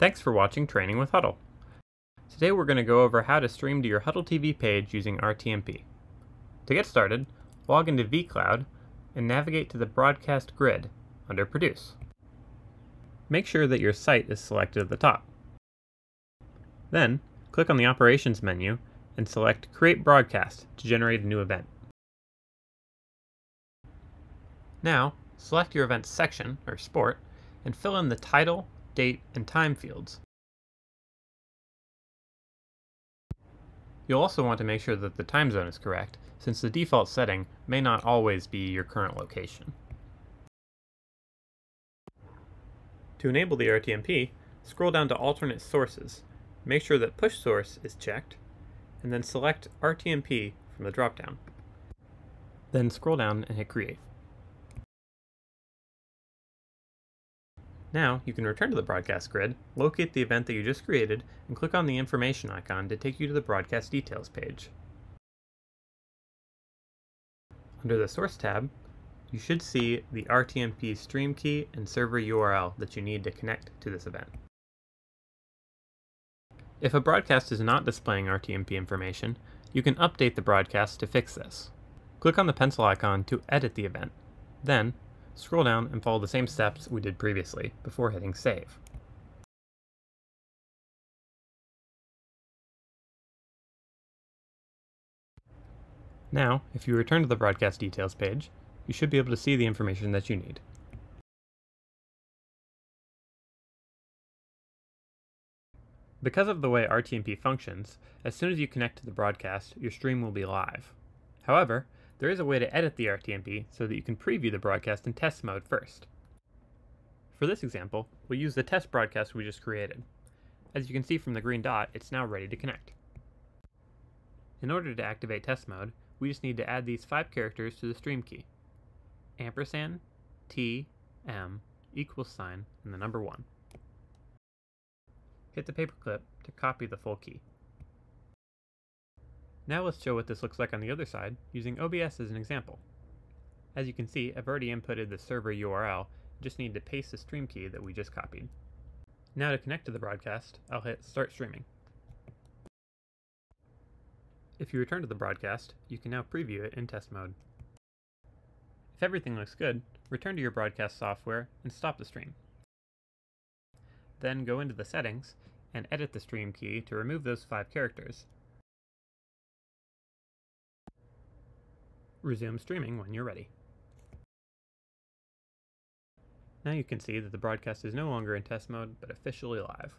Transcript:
Thanks for watching Training with Hudl. Today we're going to go over how to stream to your Hudl TV page using RTMP. To get started, log into vCloud and navigate to the broadcast grid under Produce. Make sure that your site is selected at the top. Then, click on the Operations menu and select Create Broadcast to generate a new event. Now, select your event section, or sport, and fill in the title, date, and time fields. You'll also want to make sure that the time zone is correct, since the default setting may not always be your current location. To enable the RTMP, scroll down to Alternate Sources, make sure that Push Source is checked, and then select RTMP from the dropdown. Then scroll down and hit Create. Now, you can return to the broadcast grid, locate the event that you just created, and click on the information icon to take you to the broadcast details page. Under the Source tab, you should see the RTMP stream key and server URL that you need to connect to this event. If a broadcast is not displaying RTMP information, you can update the broadcast to fix this. Click on the pencil icon to edit the event. Then, Scroll down and follow the same steps we did previously before hitting save. Now, if you return to the broadcast details page, you should be able to see the information that you need. Because of the way RTMP functions, as soon as you connect to the broadcast, your stream will be live. However, there is a way to edit the RTMP so that you can preview the broadcast in test mode first. For this example, we'll use the test broadcast we just created. As you can see from the green dot, it's now ready to connect. In order to activate test mode, we just need to add these five characters to the stream key. Ampersand, T, M, equals sign, and the number 1. Hit the paperclip to copy the full key. Now let's show what this looks like on the other side, using OBS as an example. As you can see, I've already inputted the server URL, just need to paste the stream key that we just copied. Now to connect to the broadcast, I'll hit Start Streaming. If you return to the broadcast, you can now preview it in test mode. If everything looks good, return to your broadcast software and stop the stream. Then go into the settings and edit the stream key to remove those five characters, Resume streaming when you're ready. Now you can see that the broadcast is no longer in test mode, but officially live.